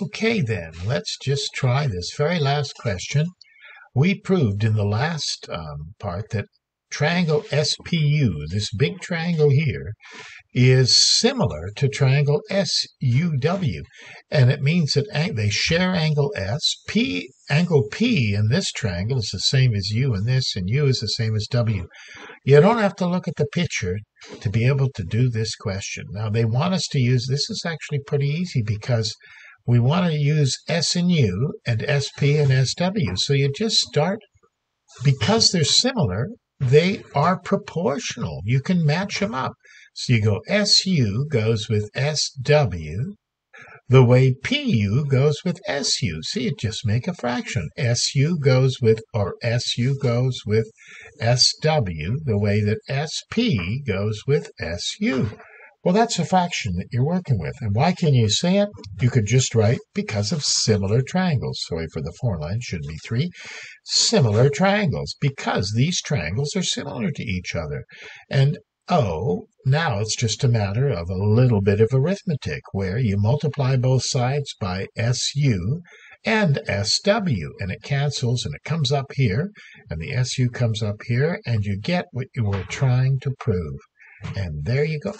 Okay, then, let's just try this very last question. We proved in the last um, part that triangle SPU, this big triangle here, is similar to triangle SUW, and it means that they share angle S. P angle P in this triangle is the same as U in this, and U is the same as W. You don't have to look at the picture to be able to do this question. Now they want us to use this is actually pretty easy because we want to use S and U and SP and SW. So you just start because they're similar, they are proportional. You can match them up. So you go SU goes with SW the way PU goes with SU. See, it just make a fraction. SU goes with, or SU goes with SW, the way that SP goes with SU. Well, that's a fraction that you're working with. And why can you say it? You could just write because of similar triangles. Sorry for the four line, should be three. Similar triangles, because these triangles are similar to each other. And oh, now it's just a matter of a little bit of arithmetic where you multiply both sides by SU and SW, and it cancels and it comes up here, and the SU comes up here, and you get what you were trying to prove. And there you go.